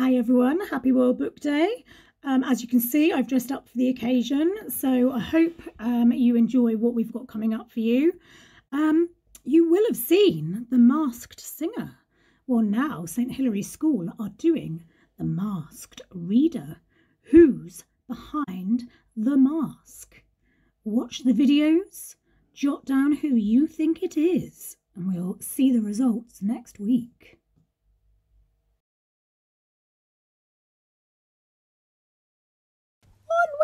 Hi everyone, happy World Book Day. Um, as you can see, I've dressed up for the occasion, so I hope um, you enjoy what we've got coming up for you. Um, you will have seen The Masked Singer. Well, now St Hilary School are doing The Masked Reader. Who's behind the mask? Watch the videos, jot down who you think it is, and we'll see the results next week.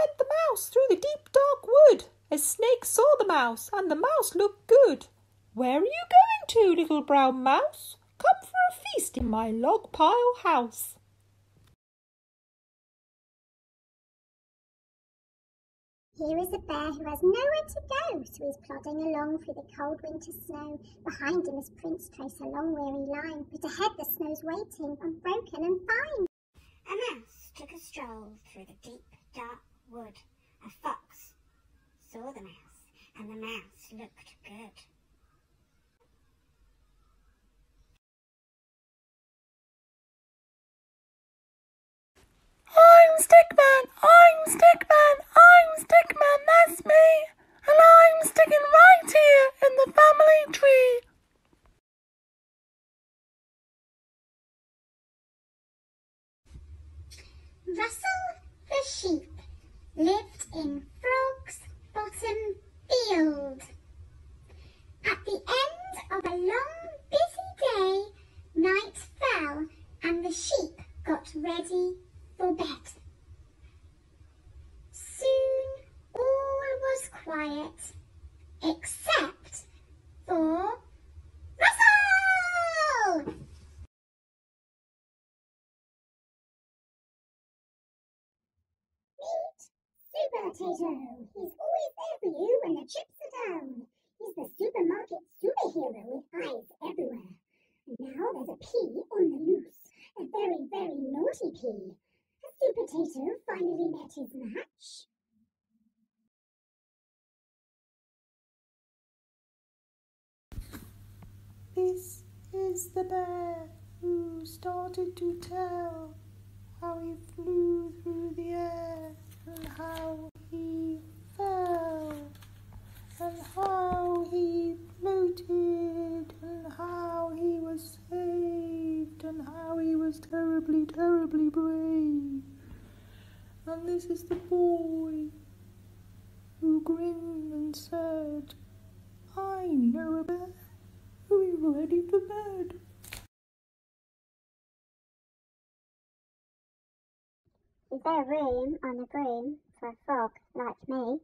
On went the mouse through the deep dark wood. A snake saw the mouse, and the mouse looked good. Where are you going to, little brown mouse? Come for a feast in my log pile house. Here is a bear who has nowhere to go, so he's plodding along through the cold winter snow. Behind him is prints Trace, a long weary line, but ahead the snow's waiting, unbroken and fine. A mouse took a stroll through the deep dark wood. A fox saw the mouse, and the mouse looked good. I'm Stickman, I'm Stickman, I'm Stickman, that's me. And I'm sticking right here in the family tree. Russell the sheep lived in Frog's Bottom Field. At the end of a long, busy day, night fell and the sheep got ready for bed. Soon all was quiet except for Russell! Meet Super Potato. He's always there for you when the chips are down. He's the supermarket superhero with eyes everywhere. And now there's a pea on the loose. A very, very naughty pea. Has Super Potato finally met his match? This is the bear who started to tell how he flew through the air and how he fell and how he floated and how he was saved and how he was brave. And this is the boy who grinned and said, I know a bear who's ready for bed. Is there room on the broom for a frog like me?